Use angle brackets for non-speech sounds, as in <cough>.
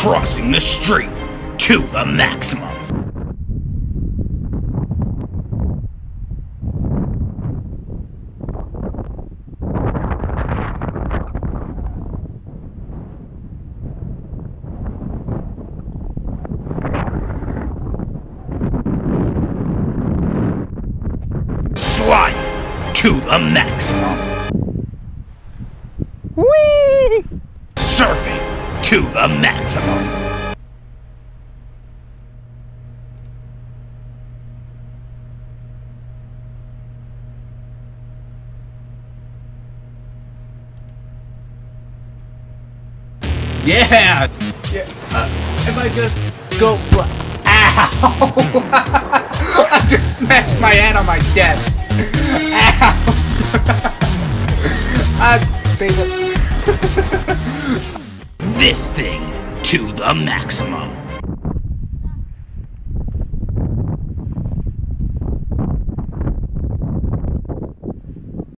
crossing the street to the maximum. Slide to the maximum. Whee! To the maximum. Yeah! yeah. Uh, if I just go. Ow! <laughs> I just smashed my head on my desk. Ow! I <laughs> uh, this thing to the maximum.